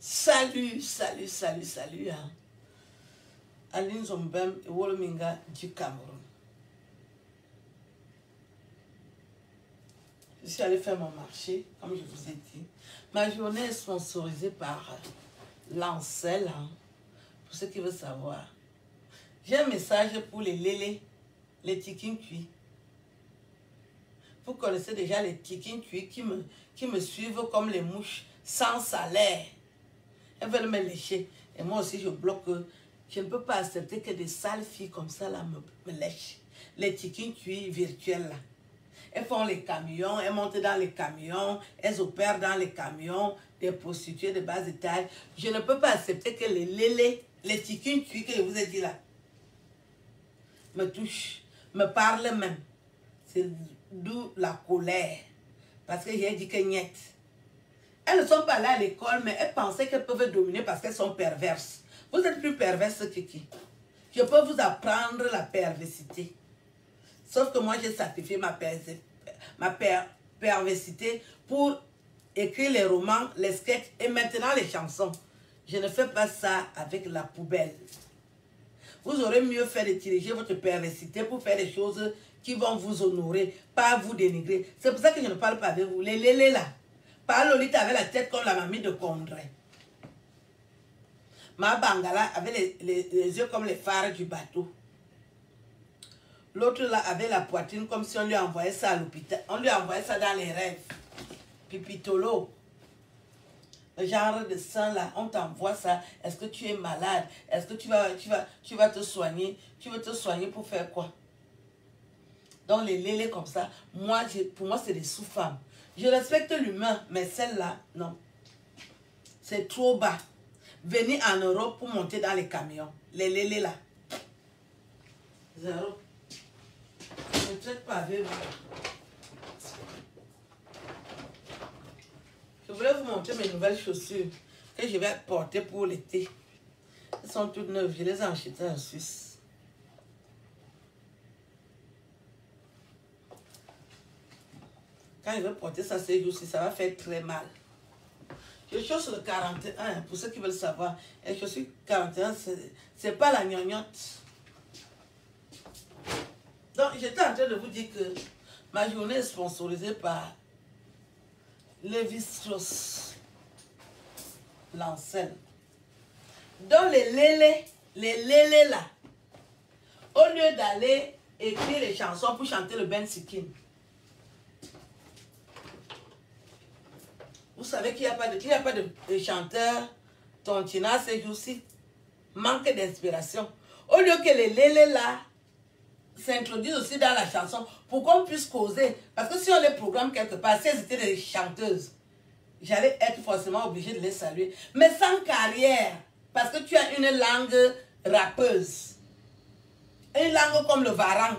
Salut, salut, salut, salut. Hein. Aline Zombem et Wolominga du Cameroun? Je suis allée faire mon marché, comme je vous ai dit. Ma journée est sponsorisée par Lancel, hein, pour ceux qui veulent savoir. J'ai un message pour les lélés, les tikins. Vous connaissez déjà les tikins cuits qui qui me suivent comme les mouches, sans salaire. Elles veulent me lécher. Et moi aussi, je bloque. Je ne peux pas accepter que des sales filles comme ça là, me, me lèchent. Les tikins cuits virtuels là. Elles font les camions, elles montent dans les camions, elles opèrent dans les camions, des prostituées de bas étage. Je ne peux pas accepter que les lélés, les tikins cuits que je vous ai dit là, me touchent, me parlent même. C'est d'où la colère. Parce que j'ai dit que niet. Elles ne sont pas là à l'école, mais elles pensaient qu'elles peuvent dominer parce qu'elles sont perverses. Vous êtes plus perverses que qui? Je peux vous apprendre la perversité. Sauf que moi, j'ai sacrifié ma, ma per perversité pour écrire les romans, les sketchs et maintenant les chansons. Je ne fais pas ça avec la poubelle. Vous aurez mieux fait de diriger votre perversité pour faire des choses qui vont vous honorer, pas vous dénigrer. C'est pour ça que je ne parle pas avec vous. Les lélés là. Lolita avait la tête comme la mamie de Condré. Ma Bangala avait les, les, les yeux comme les phares du bateau. L'autre là avait la poitrine comme si on lui envoyait ça à l'hôpital. On lui envoyait ça dans les rêves. Pipitolo. Le genre de sang là, on t'envoie ça. Est-ce que tu es malade? Est-ce que tu vas, tu, vas, tu vas te soigner? Tu veux te soigner pour faire quoi? Donc les lélés comme ça, moi, pour moi, c'est des sous-femmes. Je respecte l'humain, mais celle-là, non. C'est trop bas. Venir en Europe pour monter dans les camions. Les lélés là. Zéro. Ne traite pas vous. Je voulais vous montrer mes nouvelles chaussures que je vais porter pour l'été. Elles sont toutes neuves. Je les ai achetées en Suisse. Quand je vais porter ça ces jours-ci, ça va faire très mal. Je chausse le 41, pour ceux qui veulent savoir. Et je suis 41, c'est pas la gnognotte. Donc, j'étais en train de vous dire que ma journée est sponsorisée par Levi Strauss, Lancel. Donc, les lélés, les lélés là, au lieu d'aller écrire les chansons pour chanter le Ben Sikin, vous savez qu'il n'y a pas de, a pas de, de chanteur tontina ces jours-ci. Manque d'inspiration. Au lieu que les lélés là s'introduisent aussi dans la chanson pour qu'on puisse causer. Parce que si on les programme quelque part, si elles étaient des chanteuses, j'allais être forcément obligée de les saluer. Mais sans carrière, parce que tu as une langue rappeuse. Une langue comme le varan.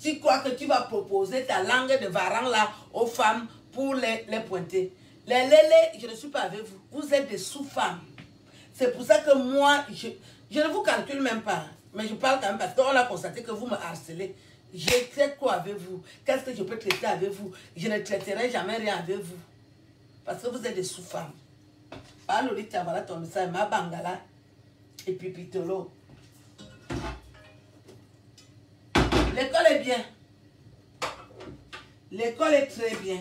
Tu crois que tu vas proposer ta langue de varan là aux femmes pour les, les pointer. Les lélés, je ne suis pas avec vous. Vous êtes des sous-femmes. C'est pour ça que moi, je, ne vous calcule même pas. Mais je parle quand même parce qu'on a constaté que vous me harcelez. Je traite quoi avec vous Qu'est-ce que je peux traiter avec vous? Je ne traiterai jamais rien avec vous. Parce que vous êtes des sous-femmes. Lolita, voilà ton message. Ma bangala. Et puis pitolo. L'école est bien. L'école est très bien.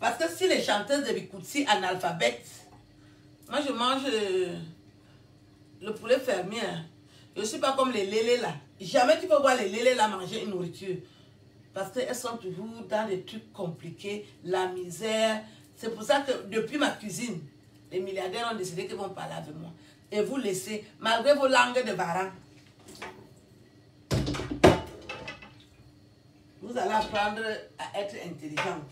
Parce que si les chanteuses de Bikoutsi analphabètes, moi je mange le poulet fermier. Je ne suis pas comme les lélés là. Jamais tu peux voir les lélés là manger une nourriture. Parce qu'elles sont toujours dans des trucs compliqués, la misère. C'est pour ça que depuis ma cuisine, les milliardaires ont décidé qu'ils vont parler avec moi. Et vous laissez, malgré vos langues de varan. Vous allez apprendre à être intelligente.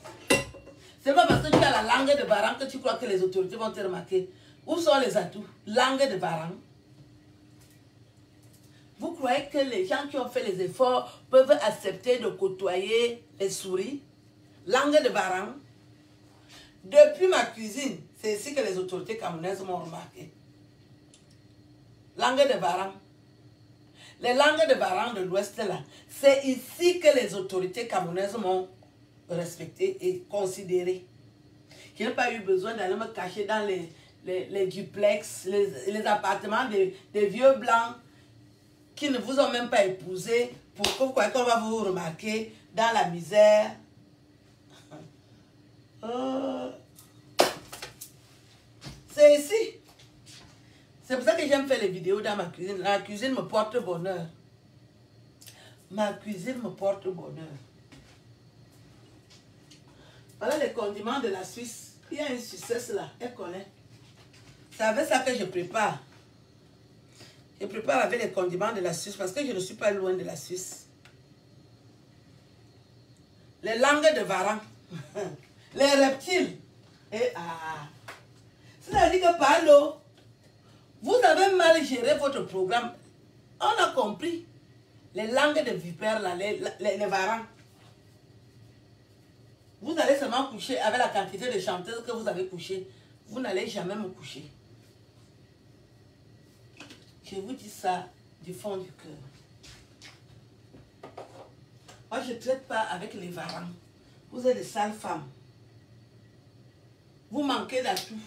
C'est pas parce que tu as la langue de varan que tu crois que les autorités vont te remarquer. Où sont les atouts? Langue de varan. Vous croyez que les gens qui ont fait les efforts peuvent accepter de côtoyer les souris? Langue de varan. Depuis ma cuisine, c'est ici que les autorités camerounaises m'ont remarqué. Langue de varan. Les langues de varan de l'Ouest là, c'est ici que les autorités camerounaises m'ont respecté et considéré. Je n'ai pas eu besoin d'aller me cacher dans les, les, les duplex, les, appartements des, vieux blancs qui ne vous ont même pas épousé pour que vous qu'on va vous remarquer dans la misère. Oh. C'est ici. C'est pour ça que j'aime faire les vidéos dans ma cuisine. La cuisine me porte bonheur. Ma cuisine me porte bonheur. Voilà les condiments de la Suisse. Il y a une Suissesse là, elle connaît. C'est avec ça que je prépare. Je prépare avec les condiments de la Suisse parce que je ne suis pas loin de la Suisse. Les langues de Varan. les reptiles. Et ah. C'est-à-dire que par l'eau, vous avez mal géré votre programme. On a compris. Les langues de vipères, là, les, les, les varans. Vous allez seulement coucher avec la quantité de chanteuses que vous avez couché. Vous n'allez jamais me coucher. Je vous dis ça du fond du cœur. Moi, je ne traite pas avec les varans. Vous êtes des sales femmes. Vous manquez d'atout.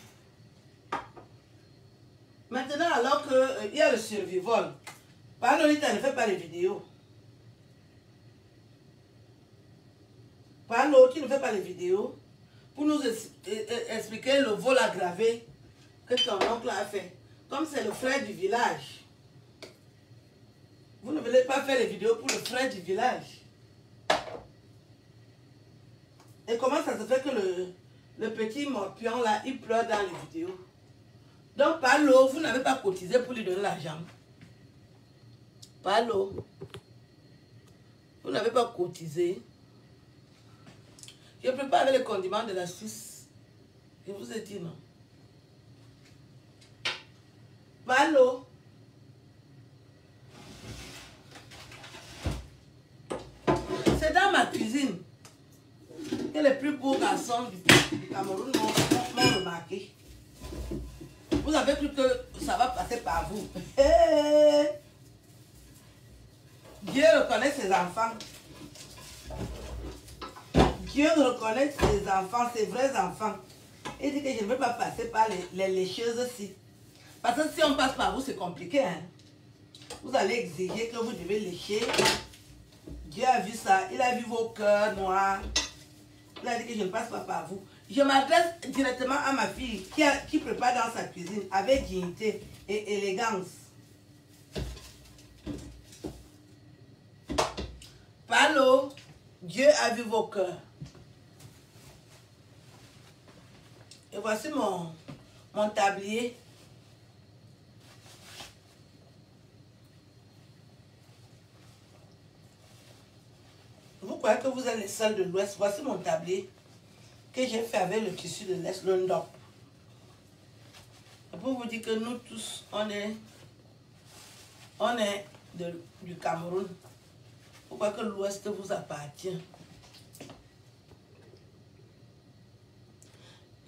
Maintenant, alors qu'il euh, y a le survivol, Lolita ne fait pas les vidéos. Palo, tu ne fais pas les vidéos pour nous expliquer le vol aggravé que ton oncle a fait. Comme c'est le frère du village. Vous ne voulez pas faire les vidéos pour le frère du village. Et comment ça se fait que le, petit morpion là, il pleure dans les vidéos? Donc, par l'eau, vous n'avez pas cotisé pour lui donner l'argent. Par. Vous n'avez pas cotisé. Je prépare les condiments de la Suisse. Je vous ai dit non. L'eau. C'est dans ma cuisine que les plus beaux garçons du, Cameroun m'ont remarqué. Vous avez cru que ça va passer par vous. Dieu reconnaît ses enfants. Dieu reconnaît ses enfants, ses vrais enfants. Il dit que je ne veux pas passer par les, les lécheuses aussi. Parce que si on passe par vous, c'est compliqué. Hein? Vous allez exiger que vous devez lécher. Dieu a vu ça. Il a vu vos cœurs noirs. Il a dit que je ne passe pas par vous. Je m'adresse directement à ma fille qui, qui prépare dans sa cuisine avec dignité et élégance. Palo, Dieu a vu vos cœurs. Voici mon, tablier. Vous croyez que vous êtes les seuls de l'Ouest. Voici mon tablier que j'ai fait avec le tissu de l'Est, le Ndop. Pour vous dire que nous tous, on est, on est du Cameroun. Pourquoi que l'Ouest vous appartient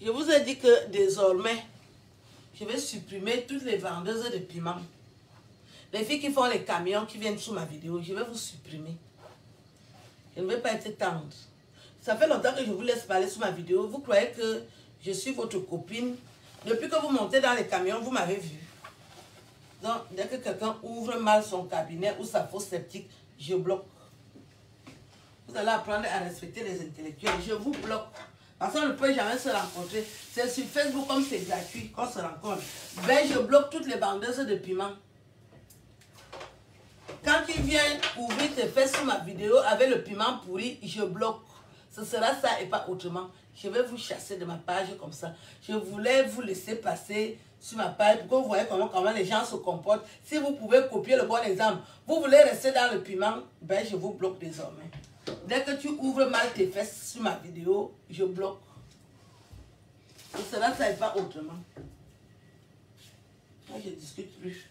Je vous ai dit que désormais, je vais supprimer toutes les vendeuses de piments. Les filles qui font les camions, qui viennent sous ma vidéo, je vais vous supprimer. Je ne vais pas être tendre. Ça fait longtemps que je vous laisse parler sur ma vidéo. Vous croyez que je suis votre copine? Depuis que vous montez dans les camions, vous m'avez vu. Donc, dès que quelqu'un ouvre mal son cabinet ou sa fausse sceptique, je bloque. Vous allez apprendre à respecter les intellectuels. Je vous bloque. Parce qu'on ne peut jamais se rencontrer. C'est sur Facebook comme c'est gratuit qu'on se rencontre. Ben, je bloque toutes les bandeuses de piment. Quand tu viens ouvrir tes fesses sur ma vidéo avec le piment pourri, je bloque. Ce sera ça et pas autrement. Je vais vous chasser de ma page comme ça. Je voulais vous laisser passer sur ma page pour que vous voyez comment, comment les gens se comportent. Si vous pouvez copier le bon exemple, vous voulez rester dans le piment, ben je vous bloque désormais. Dès que tu ouvres mal tes fesses sur ma vidéo, je bloque. Ce sera ça et pas autrement. Moi, je ne discute plus.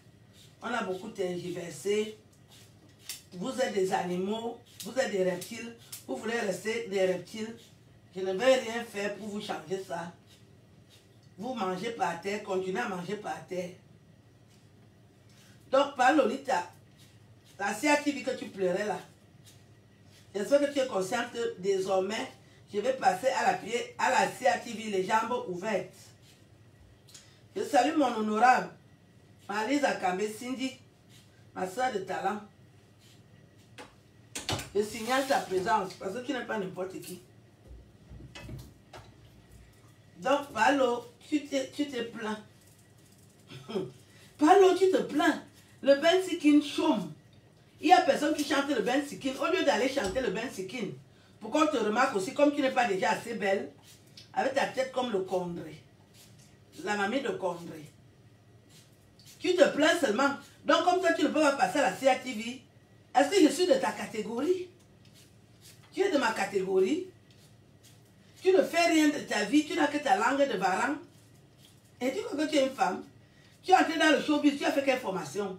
On a beaucoup tergiversé. Vous êtes des animaux, vous êtes des reptiles, vous voulez rester des reptiles. Je ne vais rien faire pour vous changer ça. Vous mangez par terre, continuez à manger par terre. Donc, par Lolita, la CATV que tu pleurais là, j'espère que tu es consciente que désormais, je vais passer à la, pied, à la CATV, les jambes ouvertes. Je salue mon honorable, Marisa Akambe Cindy, ma soeur de talent. Je signale ta présence parce que tu n'es pas n'importe qui. Donc, Palo, tu te, tu te plains. Palo, tu te plains. Le Ben Sikin chôme. Il y a personne qui chante le Ben Sikin. Au lieu d'aller chanter le Ben Sikin, pour qu'on te remarque aussi, comme tu n'es pas déjà assez belle, avec ta tête comme le Condré. La mamie de Condré. Tu te plains seulement. Donc, comme toi, tu ne peux pas passer à la CATV, est-ce que je suis de ta catégorie? Tu es de ma catégorie Tu ne fais rien de ta vie, tu n'as que ta langue de varan. Et tu crois que tu es une femme? Tu es entré dans le showbiz, tu as fait quelle formation?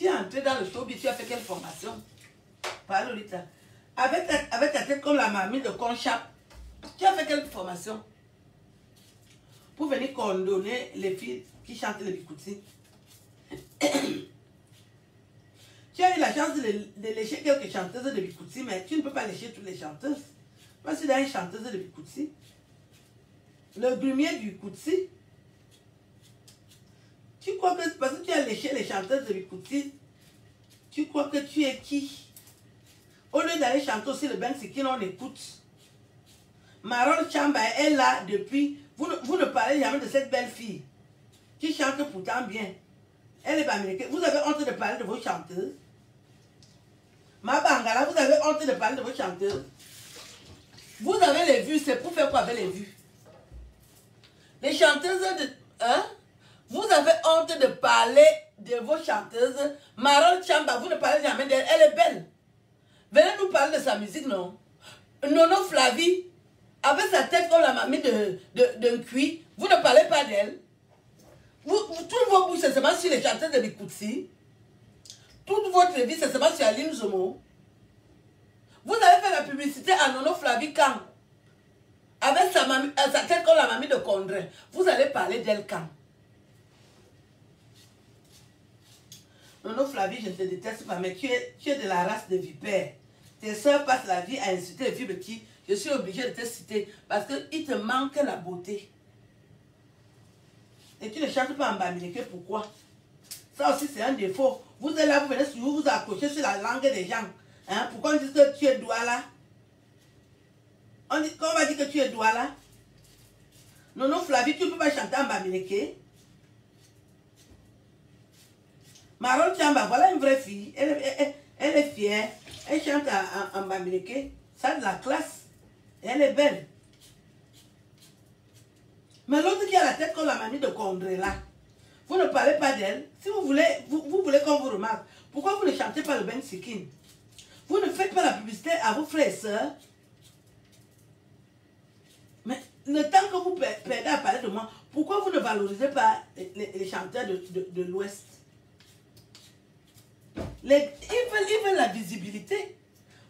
Tu es entré dans le showbiz, tu as fait quelle formation? Parle, Lolita. Avec avec ta tête comme la mamie de Concha, tu as fait quelle formation? Pour venir condamner les filles qui chantent le bikouti. tu as eu la chance de, lécher quelques chanteuses de bikouti, mais tu ne peux pas lécher toutes les chanteuses. Parce que as une chanteuse de bikouti. Le grumier du bikouti. Tu crois que parce que tu as léché les chanteuses de bikouti, tu crois que tu es qui? Au lieu d'aller chanter aussi le Ben qui on écoute. Marol Chamba est là depuis. Vous ne, vous ne parlez jamais de cette belle fille qui chante pourtant bien. Elle est américaine. Vous avez honte de parler de vos chanteuses. Ma Bangala, vous avez honte de parler de vos chanteuses. Vous avez les vues, c'est pour faire quoi avec les vues? Les chanteuses de... Hein? Vous avez honte de parler de vos chanteuses. Marol Chamba, vous ne parlez jamais d'elle. Elle est belle. Venez nous parler de sa musique, non? Nono Flavie, avec sa tête comme la mamie d'un de, cuit, vous ne parlez pas d'elle. Vous, vous, toutes vos bouches, c'est seulement sur les chanteuses de Bikoutsi. Toute votre vie, c'est seulement sur Aline Zomo. Vous avez fait la publicité à Nono Flavie quand? Avec sa, euh, sa tête comme la mamie de Condré. Vous allez parler d'elle quand? Nono Flavie, je ne te déteste pas, mais tu es, de la race de vipères. Tes soeurs passent la vie à insulter les petits. Je suis obligée de te citer parce qu'il te manque la beauté. Et tu ne chantes pas en bamileke, pourquoi? Ça aussi, c'est un défaut. Vous êtes là, vous venez sur vous, vous accrochez sur la langue des gens. Hein? Pourquoi on dit que tu es douala? On, dit, on va dire que tu es douala? Non, non, Flavie, tu ne peux pas chanter en bamileke. Maron Chamba, voilà une vraie fille. Elle, est fière. Elle chante en, bamileke. Ça a de la classe. Elle est belle. Mais l'autre qui a la tête comme la mamie de Condré là, vous ne parlez pas d'elle. Si vous voulez, vous, voulez qu'on vous remarque, pourquoi vous ne chantez pas le Ben Sikin? Vous ne faites pas la publicité à vos frères et sœurs. Mais le temps que vous perdez à parler de moi, pourquoi vous ne valorisez pas les, chanteurs de l'Ouest? Ils, veulent, ils veulent la visibilité.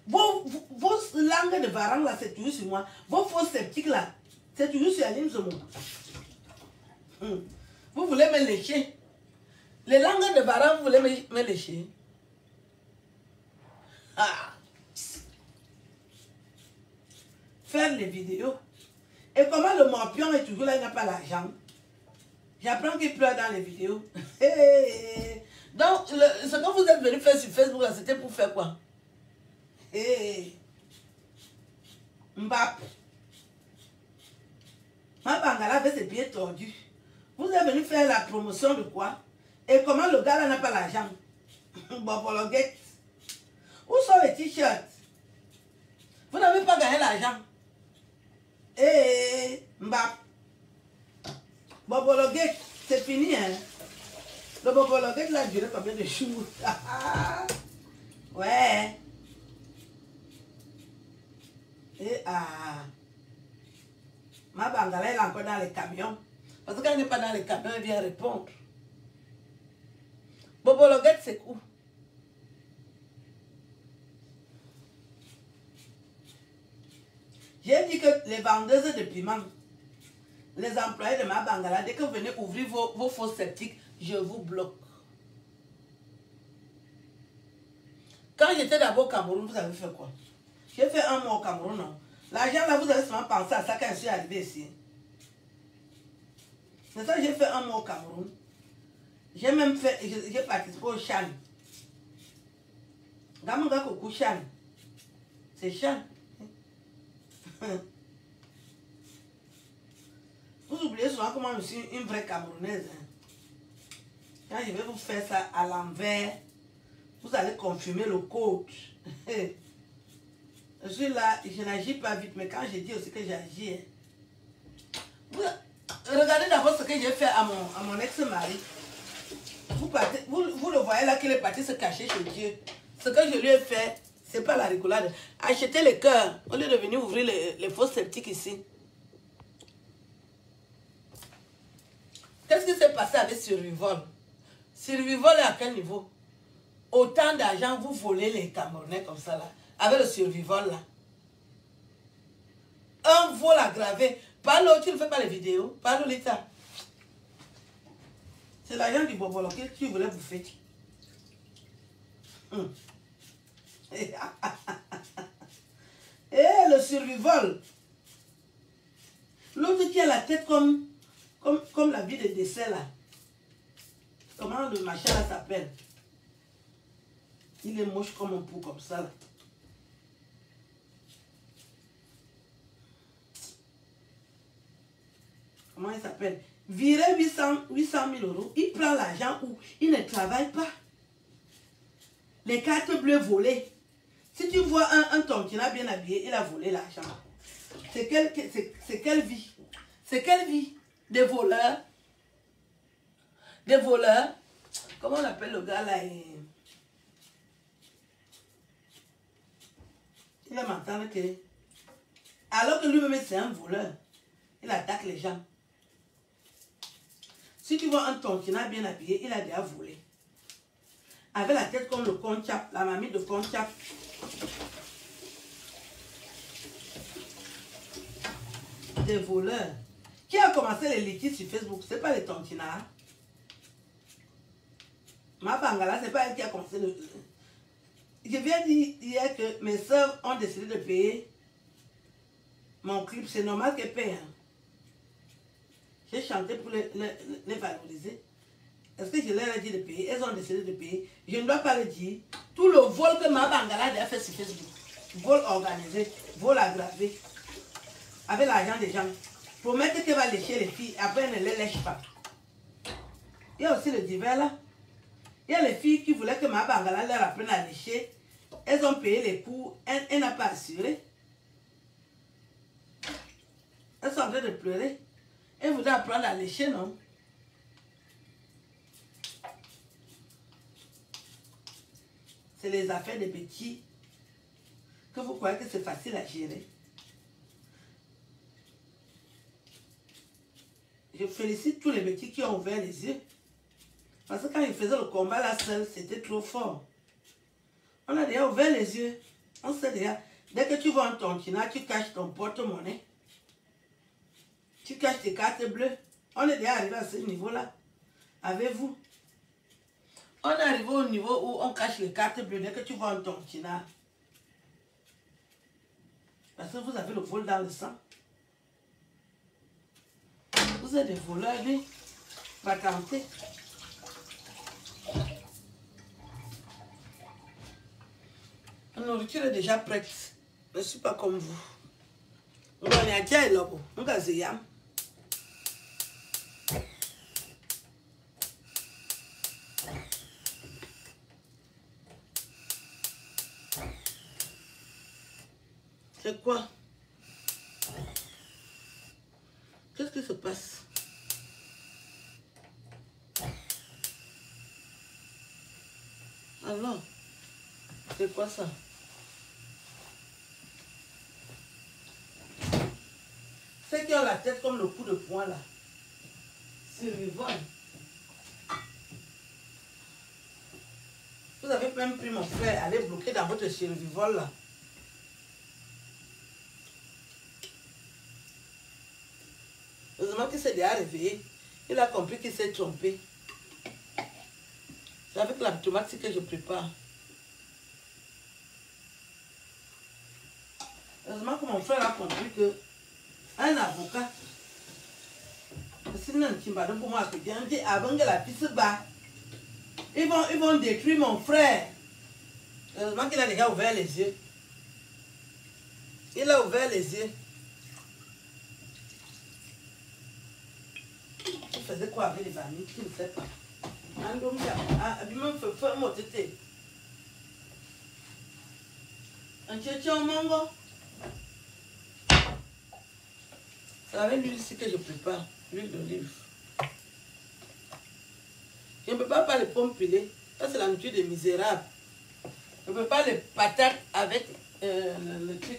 Vos, vos langues de varang là, c'est toujours sur moi. Vos faux sceptiques là, c'est toujours sur Zomo. Hum. Vous voulez me lécher. Les langues de varang, vous voulez me, me lécher. Ah. Faire les vidéos. Et comment le morpion est toujours là, il n'a pas l'argent. J'apprends qu'il pleure dans les vidéos. Donc, ce que vous êtes venu faire sur Facebook, c'était pour faire quoi? Hey. Mbap. Ma bangala avait ses pieds tordus. Vous êtes venu faire la promotion de quoi? Et comment le gars n'a pas l'argent? Bobologuette. Où sont les t-shirts? Vous n'avez pas gagné l'argent. Eh, Mbap. Bobologuette, c'est fini, hein? Le bobologuette là a duré combien de jours Ouais. Et ah. Ma bangala, elle est encore dans les camions. Parce que quand elle n'est pas dans les camions, elle vient répondre. Bobologuette, c'est où? J'ai dit que les vendeuses de piment, les employés de ma bangala, dès que vous venez ouvrir vos, vos faux sceptiques, je vous bloque. Quand j'étais d'abord au Cameroun, vous avez fait quoi? J'ai fait un mois au Cameroun, non? L'argent là, vous avez seulement pensé à ça quand je suis arrivé ici. C'est ça, j'ai fait un mois au Cameroun. J'ai même fait, j'ai participé au Chan. Gamanga Koku Chan. C'est Chan. Vous oubliez souvent comment je suis une vraie Camerounaise. hein. Quand je vais vous faire ça à l'envers, vous allez confirmer le code. Je suis là, je n'agis pas vite, mais quand je dis aussi que j'agis, hein. regardez d'abord ce que j'ai fait à mon, à mon ex-mari. Vous, partez- vous, vous le voyez là qu'il est parti se cacher chez Dieu. Ce que je lui ai fait, c'est pas la rigolade. Acheter les cœurs au lieu de venir ouvrir les, les faux sceptiques ici. Qu'est-ce qui s'est passé avec Survivol Survivol est à quel niveau? Autant d'argent, vous volez les Camerounais comme ça là, avec le Survivol là. Un vol aggravé. Parle, tu ne fais pas les vidéos. Parle l'État. C'est l'argent du bobolo que tu voulais bouffer. Hum. Eh, le survivol. L'autre qui a la tête comme, comme, comme la vie de décès là. Comment le machin s'appelle? Il est moche comme un pou comme ça là. Comment il s'appelle? Virer 800, 800 000 euros. Il prend l'argent où? Il ne travaille pas. Les cartes bleues volées. Si tu vois un, un tontina bien habillé, il a volé l'argent. C'est quelle, quelle vie? C'est quelle vie Des voleurs Des voleurs Comment on appelle le gars là eh? Il va m'entendre que... Alors que lui-même c'est un voleur, il attaque les gens. Si tu vois un tontina bien habillé, il a déjà volé. Avec la tête comme le Conchap, la mamie de Conchap. Des voleurs. Qui a commencé les litiges sur Facebook? C'est pas les tontinas. Ma bangala, c'est pas elle qui a commencé le. Je viens dire hier que mes soeurs ont décidé de payer mon clip. C'est normal qu'elles payent. hein. J'ai chanté pour les, valoriser. Est-ce que je leur ai dit de payer? Elles ont décidé de payer. Je ne dois pas le dire. Tout le vol que ma bangala a fait sur Facebook, vol organisé, vol aggravé, avec l'argent des gens, promettre qu'elle va lécher les filles, après elle ne les lèche pas. Il y a aussi le divers là. Il y a les filles qui voulaient que ma bangala leur apprenne à lécher. Elles ont payé les cours, elle, n'a pas assuré. Elles sont en train de pleurer. Elles voulaient apprendre à lécher, non? C'est les affaires des petits que vous croyez que c'est facile à gérer. Je félicite tous les petits qui ont ouvert les yeux. Parce que quand ils faisaient le combat là seul, c'était trop fort. On a déjà ouvert les yeux. On sait déjà. Dès que tu vois un tontina, tu caches ton porte-monnaie. Tu caches tes cartes bleues. On est déjà arrivé à ce niveau-là. Avec vous. On est arrivé au niveau où on cache les cartes bleues dès que tu vois un tontina. Parce que vous avez le vol dans le sang. Vous êtes des voleurs, lui. Va tenter. La nourriture est déjà prête. Je ne suis pas comme vous. On va aller à Djaï, là. On va se yam. C'est quoi? Qu'est-ce qui se passe? Alors, c'est quoi ça Ceux qui ont la tête comme le coup de poing là. Survivol. Vous avez même pris mon frère, aller bloquer dans votre survivol là. Heureusement qu'il s'est déjà réveillé. Il a compris qu'il s'est trompé. C'est avec la tomate que je prépare. Heureusement que mon frère a compris que un avocat. Ils vont, ils vont détruire mon frère. Heureusement qu'il a ouvert les yeux. Il a ouvert les yeux. Tu faisais quoi avec les vanilles Tu ne sais pas. Andonga, abimam fefe mo tete. Un mango. C'est avec l'huile ici que je prépare, l'huile d'olive. Je ne peux pas les pommes pilées. Ça, c'est la nourriture des misérables. Je ne peux pas les patates avec euh, le, truc.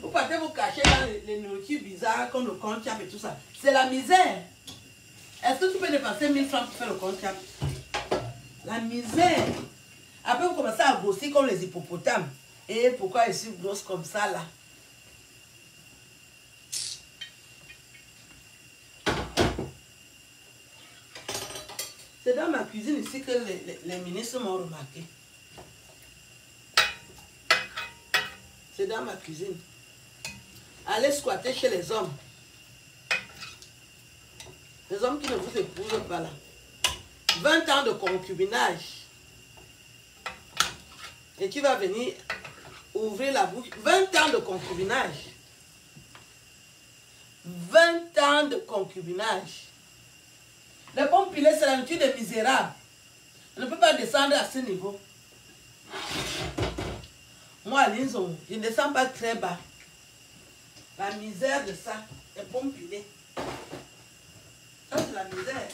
Vous partez vous cacher dans les, les nourritures bizarres comme le conchap et tout ça. C'est la misère. Est-ce que tu peux dépenser 1000 francs pour faire le conchap La misère. Après, vous commencez à grossir comme les hippopotames. Et pourquoi je suis grosse comme ça là? C'est dans ma cuisine ici que les, ministres m'ont remarqué. C'est dans ma cuisine. Allez squatter chez les hommes. Les hommes qui ne vous épousent pas là. 20 ans de concubinage. Et tu vas venir ouvrir la bouche. 20 ans de concubinage. 20 ans de concubinage. Les pommes pilées, c'est la nature des misérables. Je ne peux pas descendre à ce niveau. Moi, à Linzon, je ne descends pas très bas. La misère de ça, les pommes pilées. Ça, c'est la misère.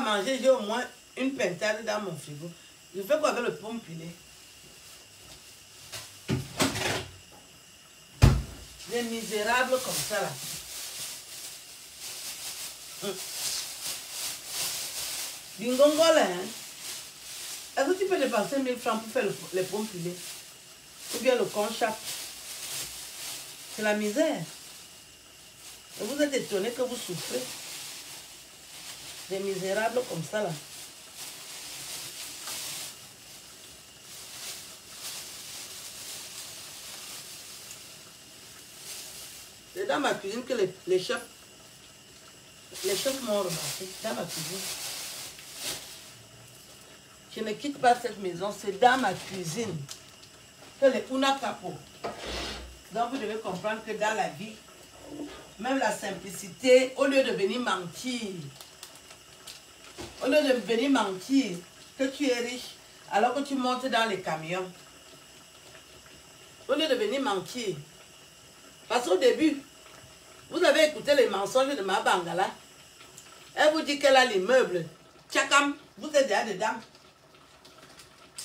Mangé, j'ai au moins une pintade dans mon frigo. Je fais quoi avec le pomme pilé Des misérables comme ça là. Hum. Bingongo là, hein? Est-ce que tu peux dépenser 1000 francs pour faire le- les Ou bien le conchap C'est la misère. Et vous êtes étonné que vous souffrez. Des misérables comme ça là. C'est dans ma cuisine que les, chefs, les chefs m'ont remarqué. Dans ma cuisine. Je ne quitte pas cette maison, c'est dans ma cuisine que les Una Capo. Donc vous devez comprendre que dans la vie, même la simplicité, au lieu de venir mentir, au lieu de venir mentir que tu es riche alors que tu montes dans les camions. Au lieu de venir mentir. Parce qu'au début, vous avez écouté les mensonges de ma bangala. Elle vous dit qu'elle a l'immeuble. Tchakam, vous êtes déjà dedans.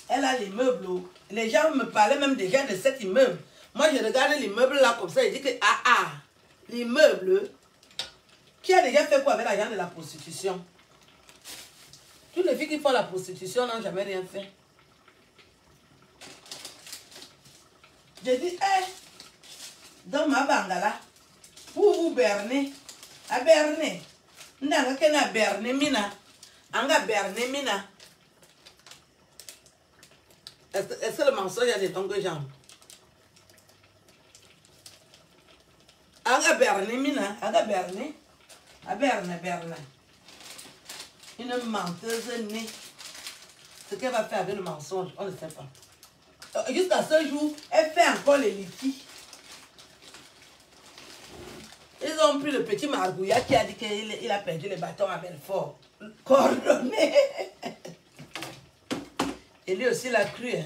Elle a l'immeuble. Les gens me parlaient même déjà de cet immeuble. Moi, je regarde l'immeuble là comme ça et je dis que, ah ah, l'immeuble, qui a déjà fait quoi avec l'argent de la prostitution? Toutes les filles qui font la prostitution n'ont jamais rien fait. J'ai dit, hé, dans ma bangala, pour vous berner, à berner, ndanga kena berner mina, anga berner mina. Est-ce que le mensonge a des longues jambes? Anga berner mina, anga berner, à berner, berner une menteuse née. Ce qu'elle va faire avec le mensonge, on ne sait pas. Euh, Jusqu'à ce jour, elle fait encore les litiges. Ils ont pris le petit Margouilla qui a dit qu'il il a perdu les bâtons à Belfort. Coordonné. Et lui aussi l'a cru. Hein.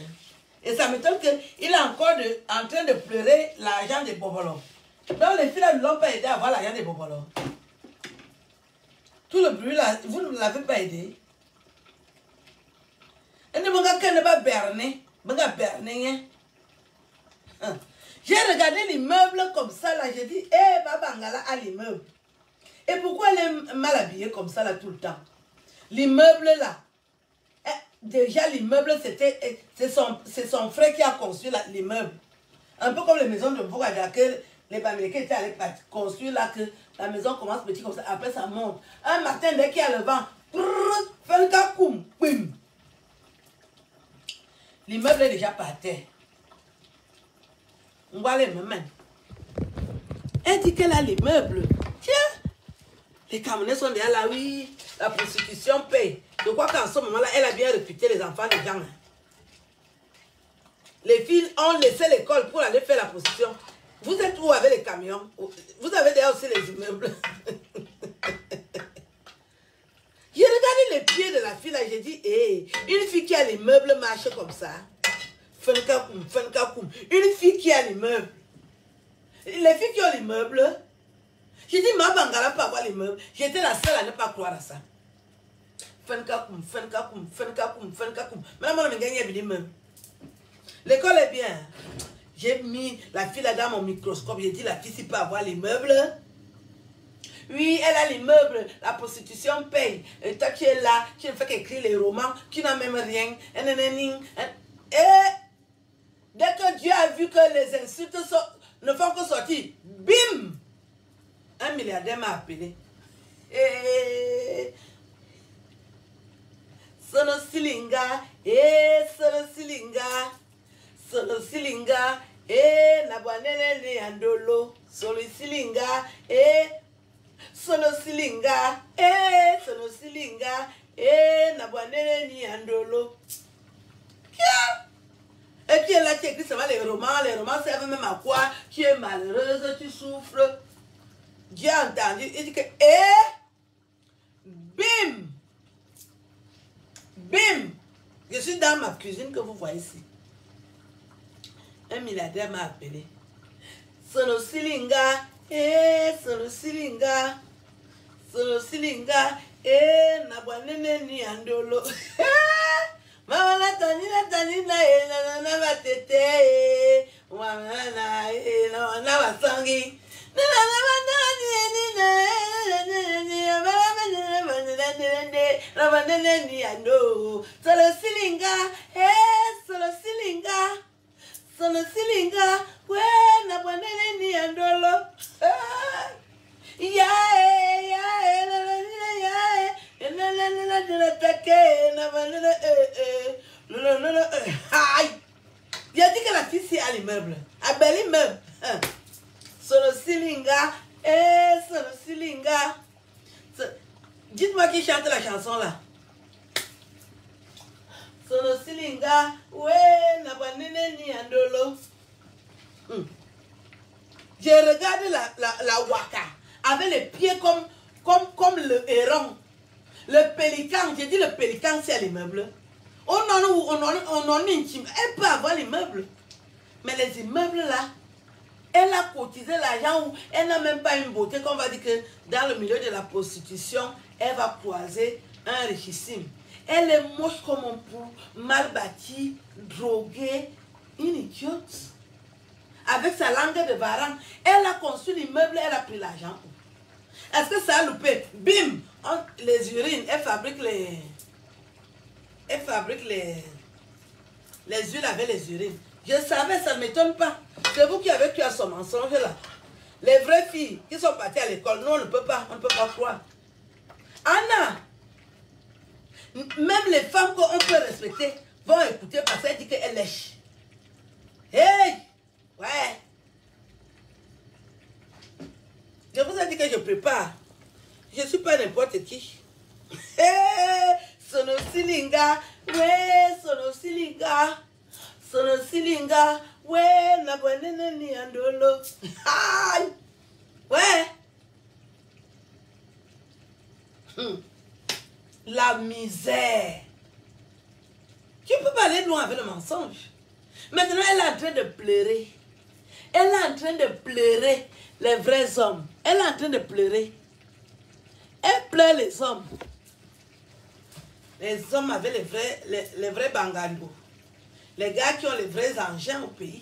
Et ça m'étonne qu'il est encore en train de pleurer l'argent des bobolons. Donc les filles ne l'ont pas aidé à avoir l'argent des bobolons. Tout le bruit là, vous ne l'avez pas aidé. Et ne. Me va berner. hein. Hein. J'ai regardé l'immeuble comme ça là, j'ai dit, hé, Babangala a l'immeuble. Et pourquoi elle est mal habillée comme ça, là, tout le temps? L'immeuble, là, eh, déjà, l'immeuble, c'était, eh, c'est son, son, frère qui a construit l'immeuble. Un peu comme les maisons de Bourgadia, que les Américains étaient allés construire là, que la maison commence petit comme ça, après ça monte. Un matin, dès qu'il y a le vent, L'immeuble est déjà par terre. On voit les mêmes. Elle dit qu'elle a l'immeuble. Tiens, les Camerounais sont déjà là, oui. La prostitution paye. Je crois qu'en ce moment-là, elle a bien réputé les enfants des gens. Hein. Les filles ont laissé l'école pour aller faire la prostitution. Vous êtes où avec les camions? Vous avez déjà aussi les immeubles? J'ai regardé les pieds de la fille là, j'ai dit, hé, une fille qui a l'immeuble marche comme ça. Une fille qui a l'immeuble. Les filles qui ont l'immeuble, j'ai dit, ma bangala pas avoir l'immeuble. J'étais la seule à ne pas croire à ça. Fenkakoum, fenkakoum, fenkakoum, fenkakoum. Maintenant, moi, je gagne l'immeuble. L'école est bien. J'ai mis la fille là dans mon microscope. J'ai dit, la fille, si peut avoir l'immeuble. Oui, elle a l'immeuble, la prostitution paye. Et toi, tu es là, tu ne fais qu'écrire les romans, tu n'as même rien. Et dès que Dieu a vu que les insultes ne font que sortir, bim Un milliardaire m'a appelé. Et... Silinga, eh, sono silinga, solosilinga e na bwanenene ya ndolo. Solosilinga e. Solosilinga e. Solosilinga e na bwanenene ya ndolo. Et puis elle a écrit, ça va les romans, les romans servent même à quoi Tu es malheureuse, tu souffres. Dieu a entendu, il dit que, et, bim, bim, je suis dans ma cuisine que vous voyez ici. un milliardaire m'a appelé. Solo Silinga, eh, Solo Silinga, Solo Silinga, eh, Nabwanene ni Andolo. Mama na tani na tani na e na na na batete e, wana na e na na basangi. Na na na na na ni ni na na na ni na na bandelende rabandelende yando solo silinga eh solo silinga sana silinga kwena bwaneneni ya ndolo yae yae lalalila yae na eh eh lalalila eh Il a dit que la fille c'est à l'immeuble, à bel immeuble. Silinga, eh, solo silinga. Eh, dites-moi qui chante la chanson là. Solo silinga na andolo. J'ai regardé la, la, la waka avec les pieds comme, comme, comme le héron. Le pélican, j'ai dit le pélican, c'est l'immeuble. On en, on en, on en intime. Elle peut avoir l'immeuble. Mais les immeubles là, elle a cotisé l'argent où elle n'a même pas une beauté qu'on va dire que dans le milieu de la prostitution, elle va croiser un richissime. Elle est moche comme un pou, mal bâtie, droguée, une idiote. Avec sa langue de varan, elle a construit l'immeuble, elle a pris l'argent. Est-ce que ça a loupé? Bim Les urines, elle fabrique les... Elle fabrique les... Les huiles avec les urines. Je savais, ça ne m'étonne pas. C'est vous qui avez tué à son mensonge là. Les vraies filles qui sont parties à l'école, nous on ne peut pas, on ne peut pas croire. Anna, même les femmes qu'on peut respecter vont écouter parce qu'elle dit qu'elle lèche. Hey! Ouais. Je vous ai dit que je prépare. Je ne suis pas n'importe qui. Hey! Sono silinga. Ouais, sono silinga. Sono silinga. Ouais, na bonne ni andolo. Ouais. Hmm. La misère. Tu peux pas aller loin avec le mensonge. Maintenant, elle est en train de pleurer. Elle est en train de pleurer les vrais hommes. Elle est en train de pleurer. Elle pleure les hommes. Les hommes avec les vrais, les, les gars qui ont les vrais engins au pays.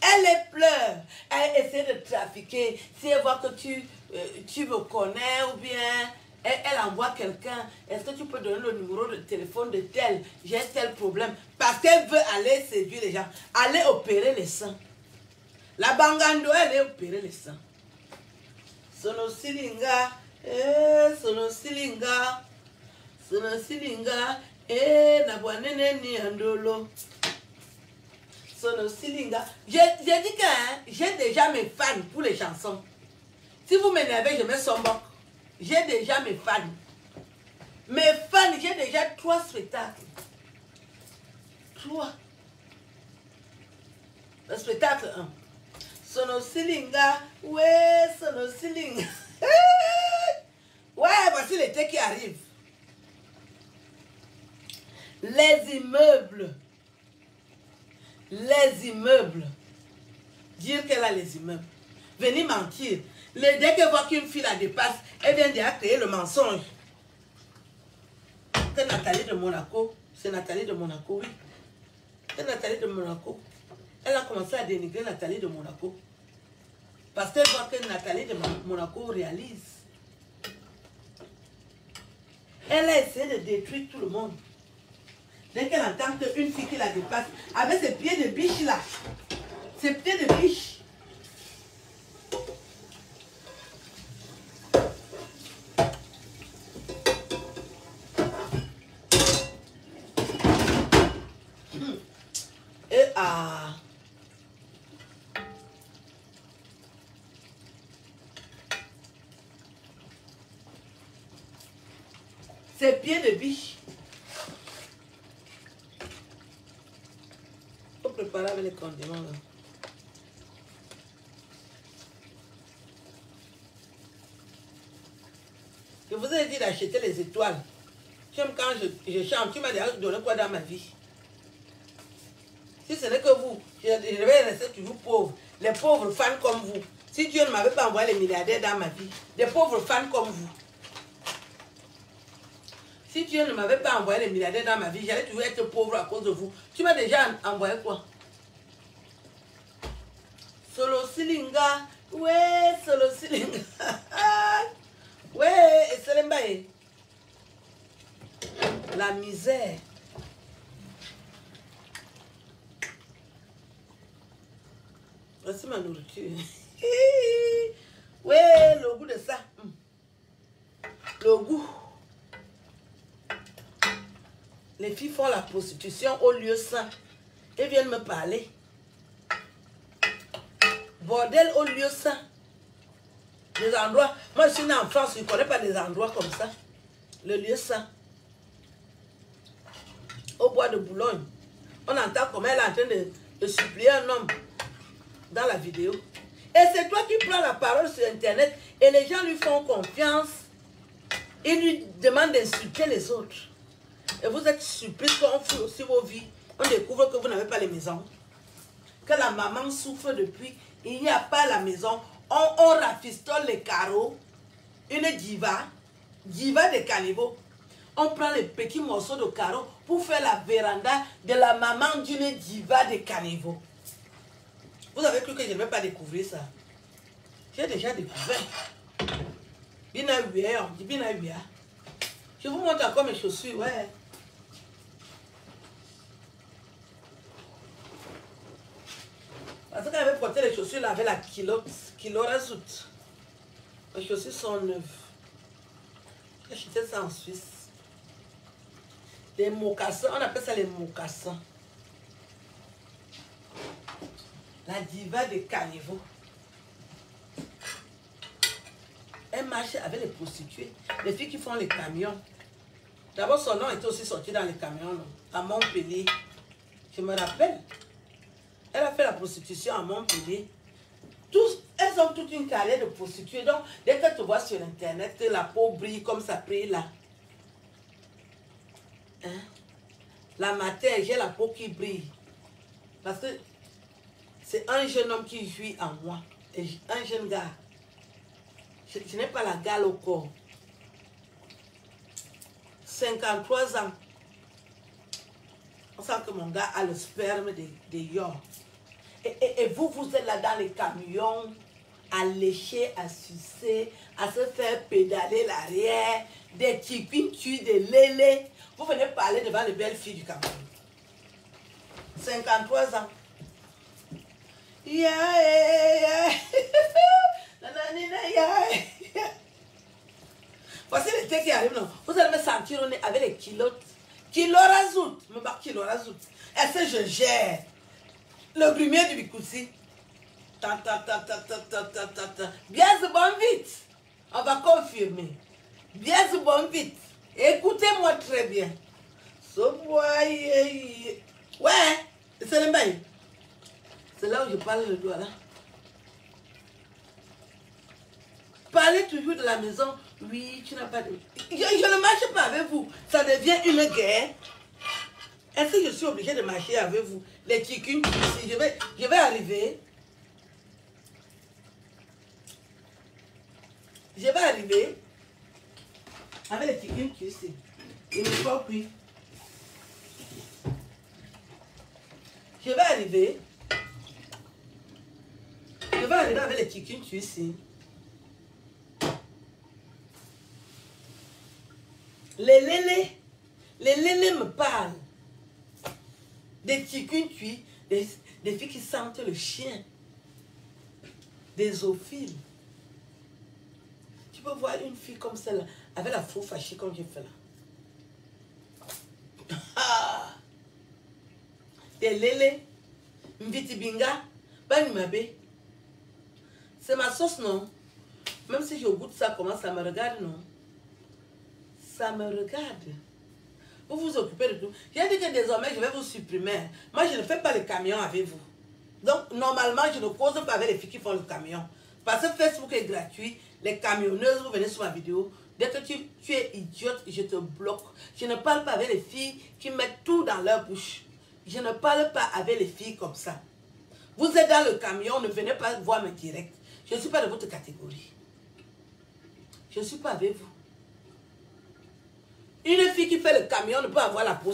Elle les pleure. Elle essaie de trafiquer. Si elle voit que tu, euh, tu me connais ou bien elle, envoie quelqu'un, est-ce que tu peux donner le numéro de téléphone de tel, j'ai tel problème, parce qu'elle veut aller séduire les gens, aller opérer les seins. La bangando, elle est opérer les seins. Sono silinga, eh, sono silinga, sono silinga, eh, ni andolo. Sono silinga. J'ai j'ai dit que hein, j'ai déjà mes fans pour les chansons. Si vous m'énervez, je mets son boc. J'ai déjà mes fans. Mes fans, j'ai déjà trois spectacles. Trois. Le spectacle 1. Sono Silinga. Ouais, Sono Silinga. ouais, voici l'été qui arrive. Les immeubles. Les immeubles. Dire qu'elle a les immeubles. Venir mentir. Le, dès qu'elle voit qu'une fille la dépasse, elle vient déjà créer le mensonge. C'est Nathalie de Monaco. C'est Nathalie de Monaco, oui. C'est Nathalie de Monaco. Elle a commencé à dénigrer Nathalie de Monaco. Parce qu'elle voit que Nathalie de Monaco réalise. Elle a essayé de détruire tout le monde. Dès qu'elle entend qu'une fille qui la dépasse, avec ses pieds de biche là, ses pieds de biche, Et à... Ses pieds de biche. Faut préparer avec les condiments là. Je les étoiles. J'aime quand je, je chante. Tu m'as déjà donné quoi dans ma vie? Si ce n'est que vous, je, je vais rester toujours pauvre. Les pauvres fans comme vous. Si Dieu ne m'avait pas envoyé les milliardaires dans ma vie, des pauvres fans comme vous. Si Dieu ne m'avait pas envoyé les milliardaires dans ma vie, j'allais toujours être pauvre à cause de vous. Tu m'as déjà envoyé quoi? Solo Silinga. Ouais, Solo Silinga. La misère. Voici ma nourriture. ouais, le goût de ça. hum. Le goût. Les filles font la prostitution au lieu saint. Elles viennent me parler. Bordel au lieu saint. Des endroits. Moi, je suis née en France, je ne connais pas des endroits comme ça. Le lieu saint. Au bois de Boulogne. On entend comment elle est en train de, de supplier un homme dans la vidéo. Et c'est toi qui prends la parole sur Internet et les gens lui font confiance. Ils lui demandent d'insulter les autres. Et vous êtes surpris qu'on fout aussi vos vies. On découvre que vous n'avez pas les maisons. Que la maman souffre depuis. Il n'y a pas la maison. On, on rafistole les carreaux. Une diva. Diva de caniveau. On prend les petits morceaux de carreaux pour faire la véranda de la maman d'une diva de caniveau. Vous avez cru que je ne vais pas découvrir ça? J'ai déjà découvert. Hué, on hué. Je vous montre encore mes chaussures, ouais. Parce qu'elle avait porté les chaussures là avec la kilo, kilo rasout. Les chaussures sont neuves. J'ai acheté ça en Suisse? Les mocassins, on appelle ça les mocassins. La diva de Caniveau. Elle marche avec les prostituées, les filles qui font les camions. D'abord, son nom était aussi sorti dans les camions, à Montpellier. Je me rappelle. Elle a fait la prostitution à Montpellier. Elles ont toute une carrière de prostituées. Donc, dès que tu vois sur Internet la peau brille comme ça brille là. Hein? La matin, j'ai la peau qui brille. Parce que c'est un jeune homme qui jouit en moi. Et un jeune gars. Je, n'ai pas la gale au corps. 53 ans. On sent que mon gars a le sperme de, de. Et, vous, vous êtes là dans les camions. à lécher, à sucer, à se faire pédaler l'arrière, des chiquintus, des lélés. Vous venez parler devant les belles filles du Cameroun. 53 ans. Yeah, yeah, yeah. Voici l'été qui arrive, non. Vous allez me sentir on est avec les kilotes. Kilo razout. Me kilo razout. Est-ce que je gère? Le grumier du Bikoussi? Ta, ta, ta, ta, ta, ta, ta, ta, bon vite. On va confirmer. Bien, bon vite. Écoutez-moi très bien. Ouais, c'est le bail. C'est là où je parle le doigt là. Parlez toujours de la maison. Oui, tu n'as pas de... Je ne marche pas avec vous. Ça devient une guerre. Est-ce que je suis obligée de marcher avec vous? Les chickens, je vais, je vais arriver. Je vais arriver avec les chickens ici. Il me faut puis. Je vais arriver. Je vais arriver avec les chickens ici. Les lélés, les lélés me parlent. Des cuits, des, des filles qui sentent le chien. Des zoophiles. Tu peux voir une fille comme celle-là, avec la faux fâchée comme j'ai fait là. Ah! Des lélés, mbitibinga, banimabe. C'est ma sauce, non? Même si je goûte ça, comment ça me regarde, non? ça me regarde. Vous vous occupez de tout. J'ai dit que désormais, je vais vous supprimer. Moi, je ne fais pas le camion avec vous. Donc, normalement, je ne cause pas avec les filles qui font le camion. Parce que Facebook est gratuit. Les camionneuses, vous venez sur ma vidéo. Dès que tu, tu es idiote, je te bloque. Je ne parle pas avec les filles qui mettent tout dans leur bouche. Je ne parle pas avec les filles comme ça. Vous êtes dans le camion, ne venez pas voir mes directs. Je ne suis pas de votre catégorie. Je ne suis pas avec vous. Une fille qui fait le camion ne peut avoir la peau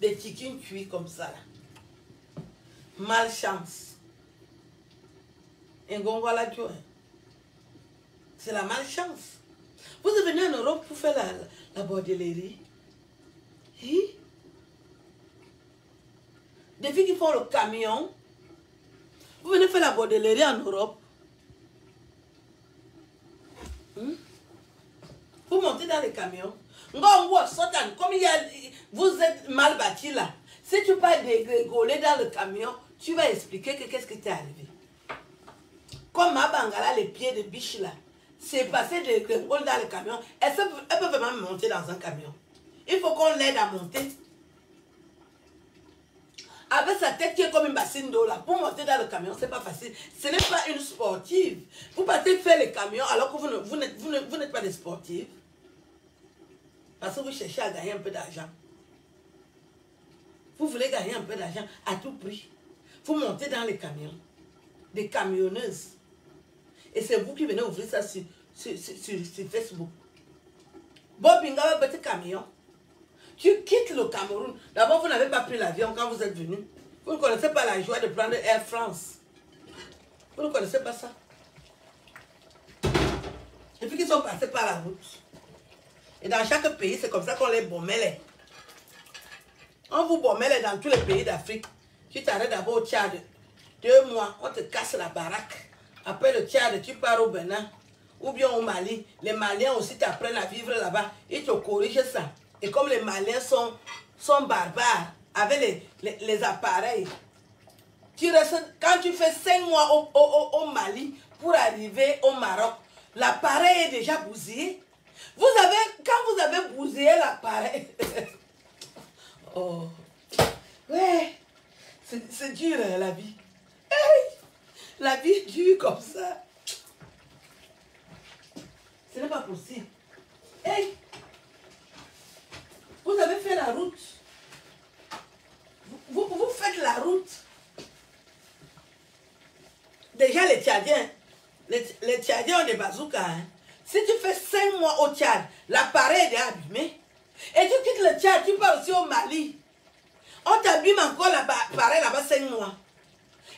Des chickens cuits comme ça. Là. Malchance. C'est la malchance. Vous êtes venu en Europe pour faire la, bordellerie. Des filles qui font le camion. Vous venez faire la bordellerie en Europe. Vous montez dans les camions. Comme il y a, vous êtes mal bâti là. Si tu parles dégringoler dans le camion, tu vas expliquer que qu'est-ce qui t'est arrivé. Comme ma bangala, les pieds de biche là, c'est passé de dans le camion. Elle peut, vraiment monter dans un camion? Il faut qu'on l'aide à monter. Avec sa tête qui est comme une bassine d'eau là, pour monter dans le camion, c'est pas facile. Ce n'est pas une sportive. Vous partez faire les camions alors que vous n'êtes vous vous pas des sportifs. Parce que vous cherchez à gagner un peu d'argent. Vous voulez gagner un peu d'argent à tout prix. Vous montez dans les camions. Des camionneuses. Et c'est vous qui venez ouvrir ça sur, sur, sur, Facebook. Bobinga, un petit camion. Tu quittes le Cameroun. D'abord, vous n'avez pas pris l'avion quand vous êtes venu. Vous ne connaissez pas la joie de prendre Air France. Vous ne connaissez pas ça. Et puis qu'ils sont passés par la route. Et dans chaque pays, c'est comme ça qu'on les bommelle. On vous bommelle dans tous les pays d'Afrique. Tu t'arrêtes d'abord au Tchad. Deux mois, on te casse la baraque. Après le Tchad, tu pars au Bénin. Ou bien au Mali. Les Maliens aussi t'apprennent à vivre là-bas. Ils te corrigent ça. Et comme les Maliens sont, sont barbares, avec les, les, appareils, tu quand tu fais cinq mois au, au, au Mali pour arriver au Maroc, l'appareil est déjà bousillé. Vous avez, quand vous avez bousillé l'appareil, oh, ouais, c'est dur hein, la vie. Hey, la vie est dure comme ça. Ce n'est pas possible. Hey, vous avez fait la route. Vous, vous, faites la route. Déjà les Tchadiens, les, les Tchadiens ont des bazookas. Hein. Si tu fais 5 mois au Tchad, l'appareil est abîmé. Et tu quittes le Tchad, tu pars aussi au Mali. On t'abîme encore l'appareil là-bas 5 mois.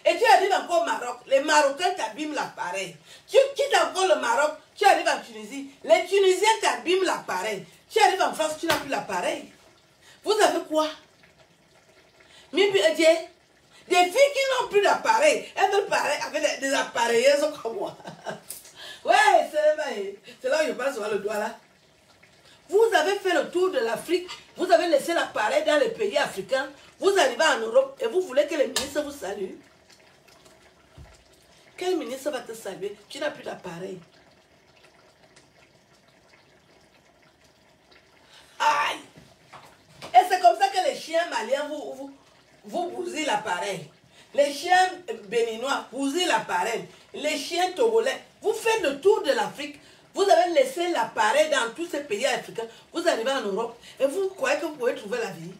Et tu arrives encore au Maroc. Les Marocains t'abîment l'appareil. Tu quittes encore le Maroc. Tu arrives en Tunisie. Les Tunisiens t'abîment l'appareil. Tu arrives en France, tu n'as plus l'appareil. Vous avez quoi? Dieu, des filles qui n'ont plus d'appareil, elles veulent parler avec des, appareilleuses comme moi. ouais, c'est là, le doigt là. Vous avez fait le tour de l'Afrique, vous avez laissé l'appareil dans les pays africains, vous arrivez en Europe et vous voulez que les ministres vous saluent. Quel ministre va te saluer? Tu n'as plus d'appareil. Aïe Et c'est comme ça que les chiens maliens vous, vous, vous bousillent l'appareil. Les chiens béninois bousillent l'appareil. Les chiens togolais, vous faites le tour de l'Afrique. Vous avez laissé l'appareil dans tous ces pays africains. Vous arrivez en Europe et vous croyez que vous pouvez trouver la vie?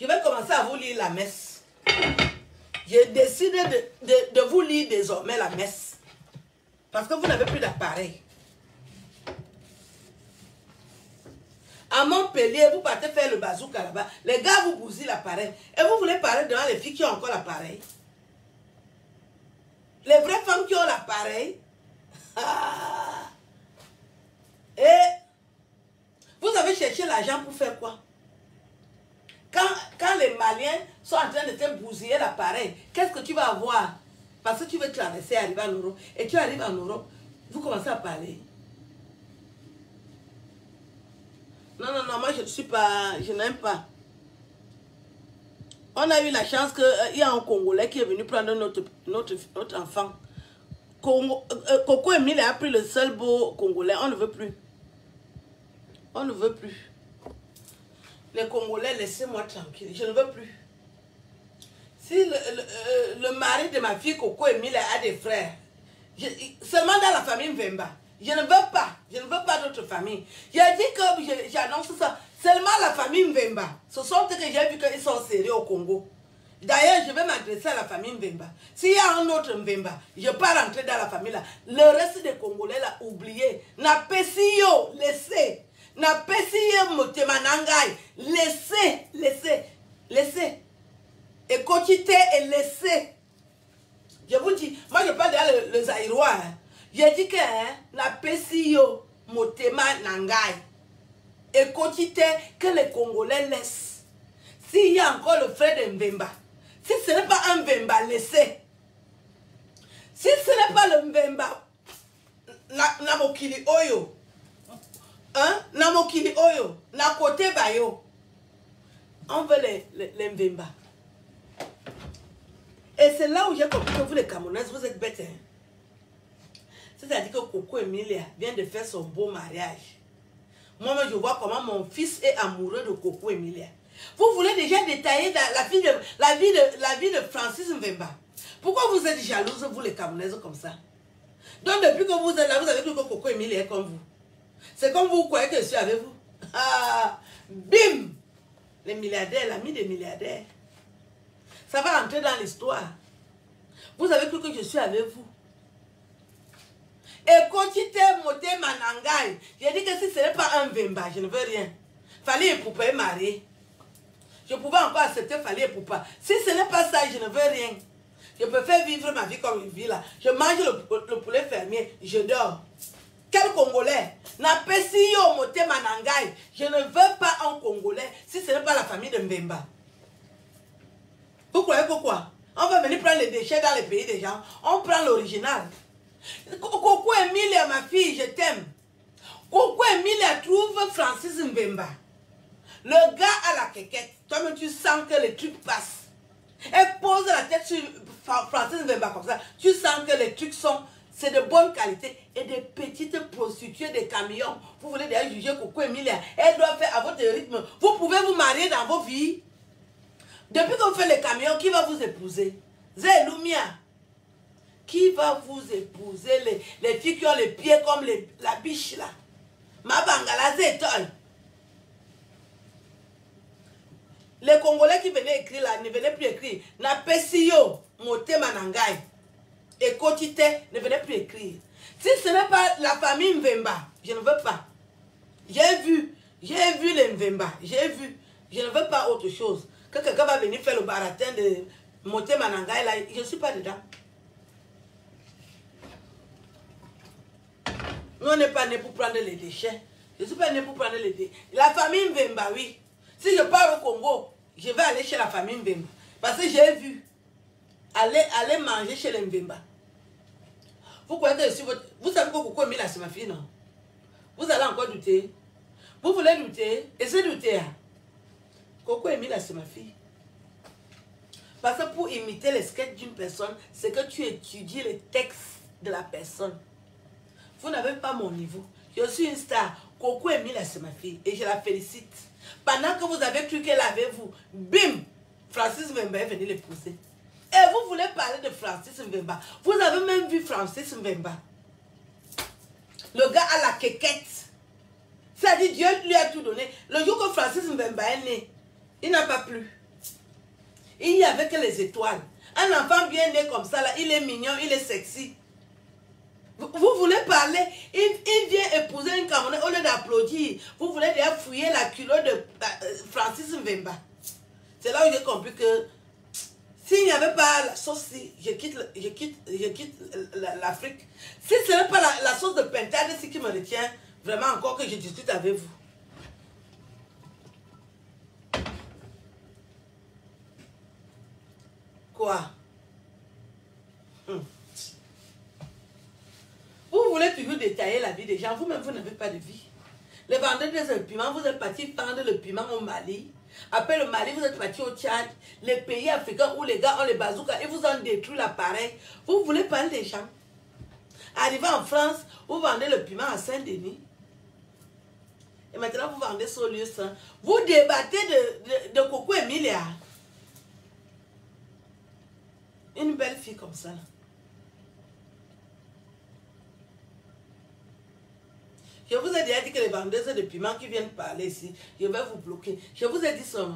Je vais commencer à vous lire la messe. J'ai décidé de, de- de vous lire désormais la messe. Parce que vous n'avez plus d'appareil. À Montpellier, vous partez faire le bazooka là-bas. Les gars vous bousillent l'appareil. Et vous voulez parler devant les filles qui ont encore l'appareil. Les vraies femmes qui ont l'appareil. Et vous avez cherché l'argent pour faire quoi? Quand, quand les Maliens sont en train de te bousiller l'appareil, qu'est-ce que tu vas avoir? Parce que tu veux traverser, arriver en Europe. Et tu arrives en Europe, vous commencez à parler. Non, non, non, moi je ne suis pas, je n'aime pas. On a eu la chance qu'il y a un Congolais qui est venu prendre notre, notre, notre enfant. Euh, euh, Coco Emile a pris le seul beau Congolais. On ne veut plus. On ne veut plus. Les Congolais, laissez-moi tranquille. Je ne veux plus. Si le, le, euh, mari de ma fille Coco Emile a des frères, seulement dans la famille Mvemba, je ne veux pas. Je ne veux pas d'autre famille. J'ai dit que j'annonce ça. Seulement la famille Mvemba. Ce sont eux que j'ai vu qu'ils sont sérieux au Congo. D'ailleurs, je vais m'adresser à la famille Mvemba. S'il y a un autre Mvemba, je ne vais pas rentrer dans la famille là. Le reste des Congolais là, oubliez. Napesiyo, laissez. Napesiyo Motemanangai. Laissez, laissez, laissez. Et quotité et laissez. Je vous dis, moi je parle dans le, le Zaïrois. hein. J'ai dit que hein, Napesiyo Motema Nangai. Et quotité que les Congolais laissent. S'il y a encore le frère de Mbemba, si ce n'est pas un Mbemba, laissez. Si ce n'est pas le Mbemba, na, na mokili oyo, hein, na mokili oyo, na côté bayo, on veut les, les, les Mbemba. Et c'est là où j'ai compris que vous les Camerounaises, vous êtes bêtes. hein. C'est-à-dire que Coco Emilia vient de faire son beau mariage. Moi-même, je vois comment mon fils est amoureux de Coco Emilia. Vous voulez déjà détailler la, vie, de, la, vie de, la vie de Francis Mbemba. Pourquoi vous êtes jalouses, vous les Camerounaises, comme ça? Donc, depuis que vous êtes là, vous avez cru que Coco Emilia est comme vous. C'est comme vous croyez que je suis avec vous. Ah, bim Les milliardaires, l'ami des milliardaires. Ça va entrer dans l'histoire. Vous avez cru que je suis avec vous. Et Kotite Mote Manangai, j'ai dit que si ce n'est pas un Vemba, je ne veux rien. Fallait Poupa marier. Je pouvais encore accepter Fallait Poupa. Si ce n'est pas ça, je ne veux rien. Je préfère vivre ma vie comme je vis là. Je mange le, le poulet fermier, je dors. Quel Congolais? Napesiyo Mote Manangai. Je ne veux pas un Congolais si ce n'est pas la famille de Mbemba. Vous croyez pourquoi? On va venir prendre les déchets dans les pays des gens. On prend l'original. Coco Emilia, ma fille, je t'aime. Coco Emilia trouve Francis Mbemba. Le gars à la quéquette. Toi-même, tu sens que les trucs passent. Elle pose la tête sur Fra- Francis Mbemba comme ça. Tu sens que les trucs sont. C'est de bonne qualité et des petites prostituées des camions. Vous voulez d'ailleurs juger Coco Emilia. Elle doit faire à votre rythme. Vous pouvez vous marier dans vos vies. Depuis qu'on fait les camions, qui va vous épouser? Zé Lumia. Qui va vous épouser? Les, les filles qui ont les pieds comme la biche là Ma bangala Zé Tol. Les Congolais qui venaient écrire là ne venaient plus écrire. Na Pesiyo, Motema Nangai. Et Kotite ne venaient plus écrire. Si ce n'est pas la famille Mvemba, je ne veux pas. J'ai vu, J'ai vu les Mvemba, j'ai vu. Je ne veux pas autre chose. Que quelqu'un va venir faire le baratin de monter Mananga, là, je ne suis pas dedans. Nous, on n'est pas né pour prendre les déchets. Je ne suis pas né pour prendre les déchets. La famille Mvemba, oui. Si je pars au Congo, je vais aller chez la famille Mvemba. Parce que j'ai vu aller, aller manger chez les Mvemba. Vous croyez suis votre... Vous savez Coco Emile, c'est ma fille, non? Vous allez encore douter Vous voulez douter? Essayez de douter. Hein? Coco Emile, c'est ma fille. Parce que pour imiter les sketchs d'une personne, c'est que tu étudies les textes de la personne. Vous n'avez pas mon niveau. Je suis une star. Coco Emile, c'est ma fille. Et je la félicite. Pendant que vous avez cru qu'elle avait vous, bim, Francis Mbemba est venu l'épouser. Et vous voulez parler de Francis Mbemba. Vous avez même vu Francis Mbemba. Le gars a la quéquette. C'est-à-dire Dieu lui a tout donné. Le jour que Francis Mbemba est né, il n'a pas plu. Il y avait que les étoiles. Un enfant bien né comme ça, là, il est mignon, il est sexy. Vous, voulez parler, il, vient épouser une Camerounais au lieu d'applaudir. Vous voulez déjà fouiller la culotte de euh, Francis Mbemba. C'est là où j'ai compris que s'il n'y avait pas la sauce, je quitte, je quitte, je quitte l'Afrique. Si ce n'est pas la, sauce de pentade qui me retient, vraiment encore que je discute avec vous. Quoi? Vous voulez toujours détailler la vie des gens. Vous-même, vous, n'avez pas de vie. Les vendeurs de piment, vous êtes partis vendre le piment au Mali. Après le Mali, vous êtes parti au Tchad. Les pays africains où les gars ont les bazookas, ils vous ont détruit l'appareil. Vous voulez parler des gens. Arrivé en France, vous vendez le piment à Saint-Denis. Et maintenant, vous vendez sur lieu saint. Vous débattez de, de, de Coco Emilia. Une belle fille comme ça. Je vous ai déjà dit que les vendeuses de piment qui viennent parler ici, je vais vous bloquer. Je vous ai dit ça.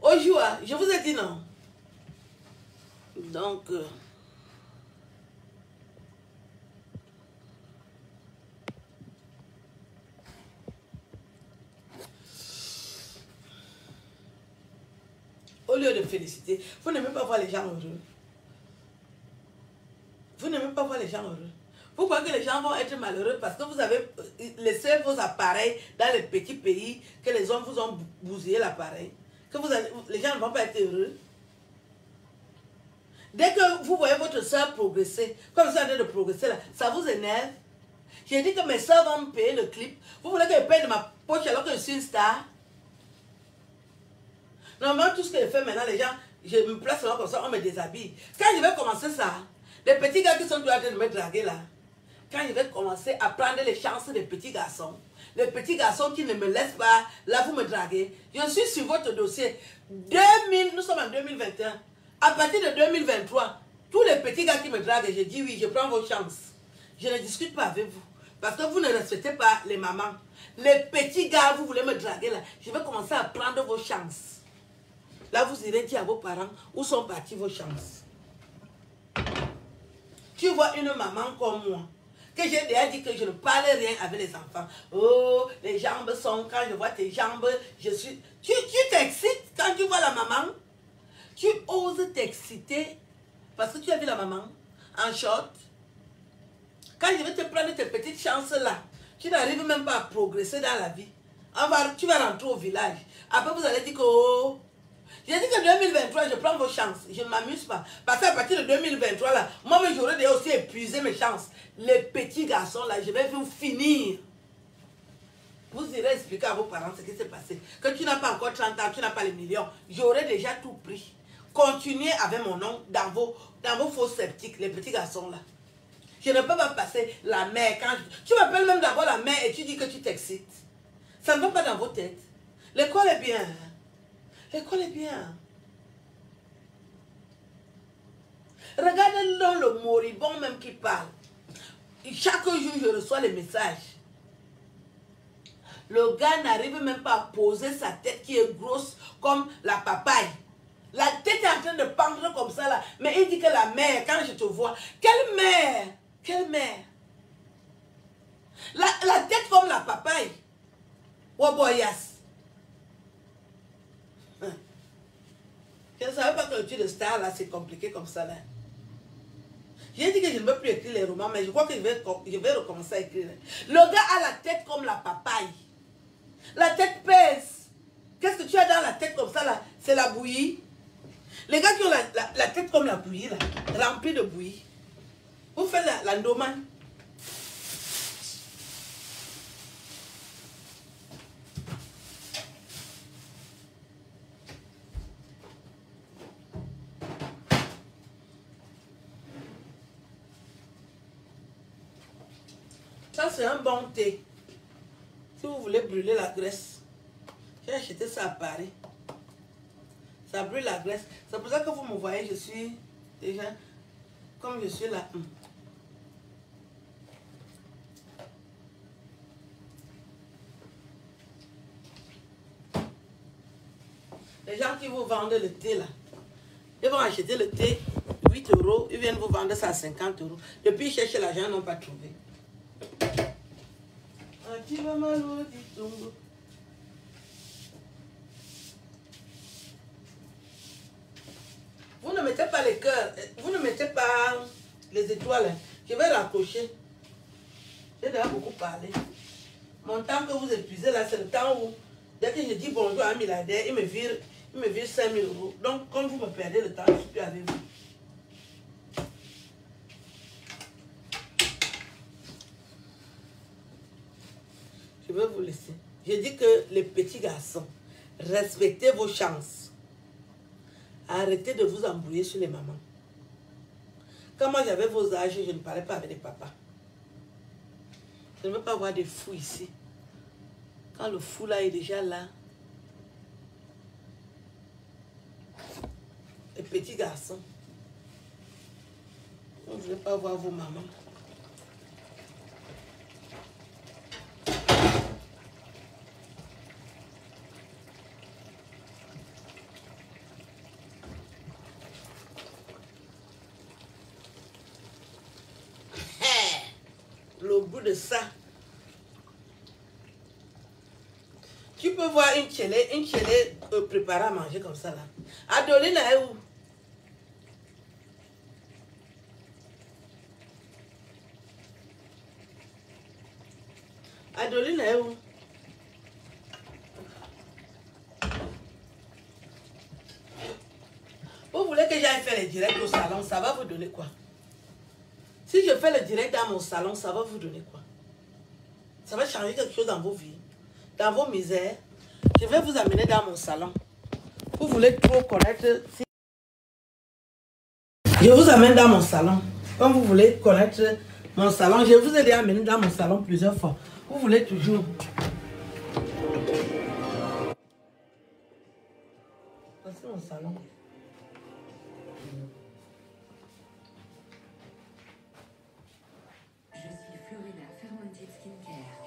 Aujourd'hui, je vous ai dit non. Donc... Euh, au lieu de féliciter, vous n'aimez pas voir les gens heureux. Vous n'aimez pas voir les gens heureux. Vous croyez que les gens vont être malheureux parce que vous avez euh, laissé vos appareils dans les petits pays, que les hommes vous ont bousillé l'appareil, que vous les gens ne vont pas être heureux. Dès que vous voyez votre soeur progresser, comme ça de progresser là, ça vous énerve. J'ai dit que mes soeurs vont me payer le clip. Vous voulez que je paye de ma poche alors que je suis une star? Normalement, tout ce que je fais maintenant, les gens, je me place là comme ça, on me déshabille. Quand je vais commencer ça, les petits gars qui sont en train de me draguer là, quand je vais commencer à prendre les chances des petits garçons, les petits garçons qui ne me laissent pas, là vous me draguez, je suis sur votre dossier. 2000, nous sommes en 2021. À partir de 2023, tous les petits gars qui me draguent, je dis oui, je prends vos chances. Je ne discute pas avec vous. Parce que vous ne respectez pas les mamans. Les petits gars, vous voulez me draguer là, je vais commencer à prendre vos chances. Là, vous irez dire à vos parents où sont parties vos chances. Tu vois une maman comme moi, que j'ai déjà dit que je ne parle rien avec les enfants. Oh, les jambes sont, quand je vois tes jambes, je suis... Tu t'excites quand tu vois la maman. Tu oses t'exciter parce que tu as vu la maman en short. Quand je vais te prendre tes petites chances là, tu n'arrives même pas à progresser dans la vie. tu vas rentrer au village. Après, vous allez dire que, oh, j'ai dit que 2023, je prends vos chances. Je ne m'amuse pas. Parce qu'à partir de 2023, là, moi, j'aurais aussi épuisé mes chances. Les petits garçons, là, je vais vous finir. Vous irez expliquer à vos parents ce qui s'est passé. Que tu n'as pas encore 30 ans, tu n'as pas les millions. J'aurais déjà tout pris. Continuez avec mon nom dans vos, dans vos faux sceptiques, les petits garçons, là. Je ne peux pas passer la mère quand Tu m'appelles même d'abord la mère et tu dis que tu t'excites. Ça ne va pas dans vos têtes. L'école est bien. L'école est bien. Regardez le, le moribond même qui parle. Chaque jour, je reçois les messages. Le gars n'arrive même pas à poser sa tête qui est grosse comme la papaye. La tête est en train de pendre comme ça là. Mais il dit que la mère, quand je te vois, quelle mère? Quelle mère? La, tête comme la papaye. Waboyas. Hein. Je ne savais pas que le truc de star là, c'est compliqué comme ça là. J'ai dit que je ne veux plus écrire les romans, mais je crois que je vais, je vais recommencer à écrire. Le gars a la tête comme la papaye. La tête pèse. Qu'est-ce que tu as dans la tête comme ça là? C'est la bouillie. Les gars qui ont la, la- tête comme la bouillie là, remplie de bouillie. Vous faites la. Ça, c'est un bon thé. Si vous voulez brûler la graisse, j'ai acheté ça à Paris. Ça brûle la graisse. C'est pour ça que vous me voyez, je suis déjà comme je suis là. hum. Les gens qui vous vendent le thé là, ils vont acheter le thé 8 euros, ils viennent vous vendre ça à 50 euros. Depuis, ils cherchent l'argent, n'ont pas trouvé. Vous ne mettez pas les cœurs, euh, vous ne mettez pas les étoiles. hein. Je vais raccrocher. J'ai déjà beaucoup parlé. Mon temps que vous épuisez là, c'est le temps où, dès que je dis bonjour à milliardaire, il me vire, me vire 5 000 euros. Donc, comme vous me perdez le temps, je ne suis plus avec vous. Je vais vous laisser. Je dis que les petits garçons, respectez vos chances. Arrêtez de vous embrouiller sur les mamans. Quand moi j'avais vos âges, je ne parlais pas avec les papas. Je ne veux pas voir des fous ici. Quand le fou là est déjà là, les petits garçons, on ne veut pas voir vos mamans. De ça. Tu peux voir une télé, une télé euh, préparée à manger comme ça là. Adeline elle est où? Adeline elle est où? Vous voulez que j'aille faire les directs au salon, ça va vous donner quoi? Si je fais le direct dans mon salon, ça va vous donner quoi? Ça va changer quelque chose dans vos vies, dans vos misères. Je vais vous amener dans mon salon. Vous voulez trop connaître... Je vous amène dans mon salon. Quand vous voulez connaître mon salon, je vous ai déjà amené dans mon salon plusieurs fois. Vous voulez toujours... Voici mon salon.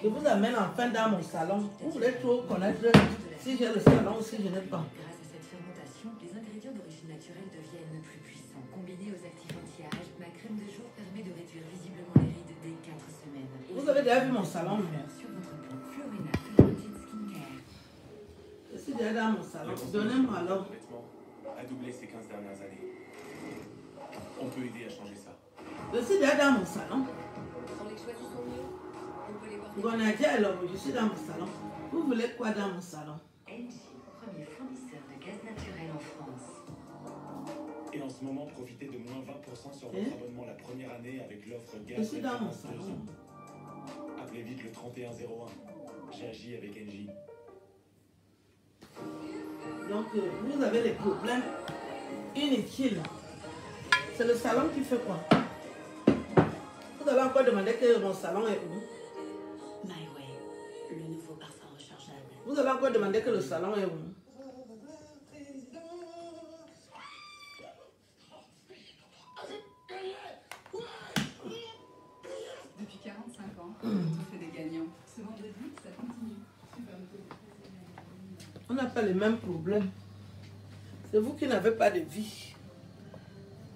Je vous amène enfin dans mon salon. Vous voulez trop connaître si j'ai le salon ou si je n'ai pas. Grâce à cette fermentation, les ingrédients d'origine naturelle deviennent plus puissants. Combinés aux actifs anti-âge, ma crème de jour permet de réduire visiblement les rides dès 4 semaines. Vous avez déjà vu mon salon, mais Sur votre plan Florina Skincare. je suis déjà dans mon salon. Donnez-moi alors. A doublé ces 15 dernières années. On peut aider à changer ça. Je suis déjà dans mon salon. Quand les choix sont mieux, on peut les alors, je suis dans mon salon. Vous voulez quoi dans mon salon LG, premier fournisseur de gaz naturel en France. Et en ce moment, profitez de moins 20% sur votre Hein abonnement la première année avec l'offre Je gaz suis dans mon salon. Appelez vite le 3101. J'agis avec NJ. Donc, euh, vous avez les problèmes inutiles. C'est le salon qui fait quoi Vous allez encore demander que mon salon est où Vous allez encore demander que le salon est où Depuis 45 ans, on fait des gagnants. Ce vendredi, ça continue. On n'a pas les mêmes problèmes. C'est vous qui n'avez pas de vie.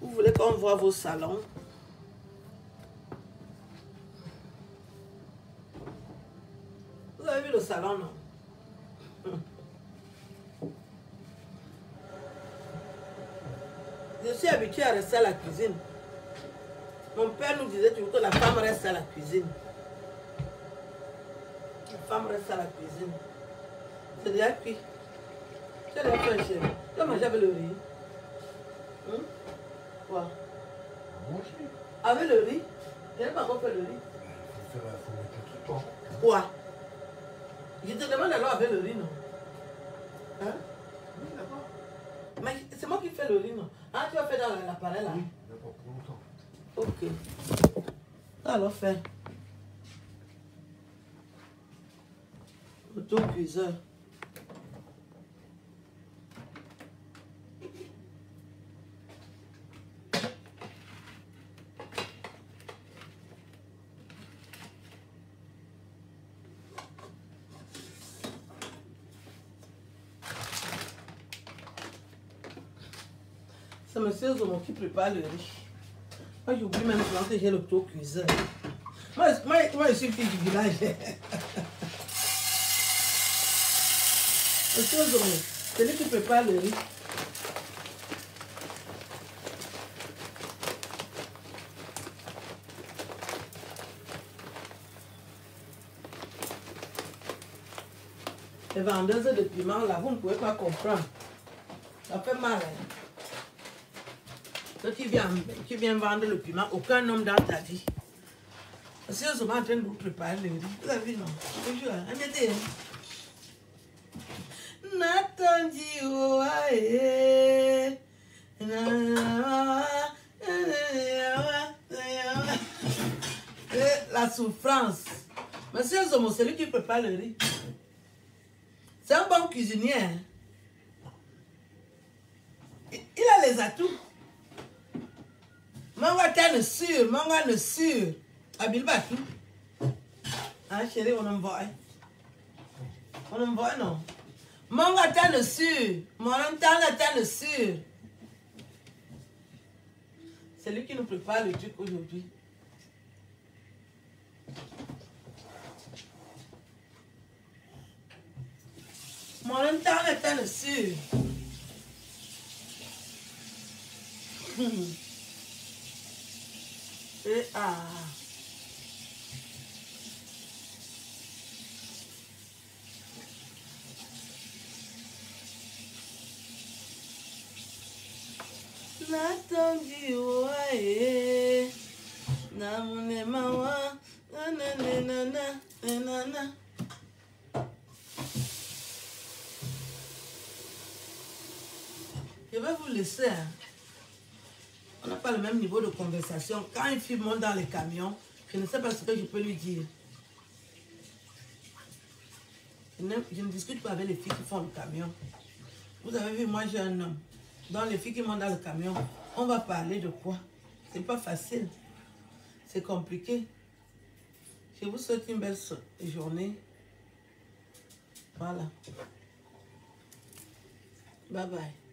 Vous voulez qu'on voit vos salons. Vous avez vu le salon, non? Je suis habituée à rester à la cuisine. Mon père nous disait toujours que la femme reste à la cuisine. La femme reste à la cuisine. C'est déjà cuit. Déjà fait un chef. Tu as mangé avec le riz? Hum? Quoi? Avec le riz? Je n'ai pas encore fait le riz. Il faut faire faut mettre tout le temps. Quoi? Je te demande alors avec le riz, non Hein Oui, d'accord. Mais c'est moi qui fais le riz, non Ah, tu as fait dans l'appareil là Oui, d'accord, pour longtemps. Ok. Alors fais. Autocuiseur. C'est Zomo qui prépare le riz. Moi, j'oublie même souvent que j'ai l'autocuiseur. Moi, moi, moi, je suis fille du village. Monsieur Zomo, c'est lui qui prépare le riz. Les vendeuses de piment, là, vous ne pouvez pas comprendre. Ça fait mal. hein. Toi, tu viens, vendre le piment, aucun homme dans ta vie. Parce sont en train de vous préparer le riz. Vous avez vu, non Je te jure, hein. Hein. Oh, ah, eh. Eh, La souffrance. Monsieur Zomo, c'est lui qui prépare le riz. C'est un bon cuisinier. hein. Il il a les atouts. Manga tane sûr, manga ne sûr. Abil batu. Ah chérie, on en voit. On en voit non. Manga tane sûr. Mon tane tane sûr. C'est lui qui nous prépare le truc aujourd'hui. Mon tane tane sûr. e a natongi wa e na monema wa nananenana enana je vais vous laisser hein? On n'a pas le même niveau de conversation. Quand une fille monte dans le camion, je ne sais pas ce que je peux lui dire. Je ne, je ne discute pas avec les filles qui font le camion. Vous avez vu, moi j'ai un homme. Dans les filles qui montent dans le camion, on va parler de quoi? C'est pas facile. C'est compliqué. Je vous souhaite une belle journée. Voilà. Bye bye.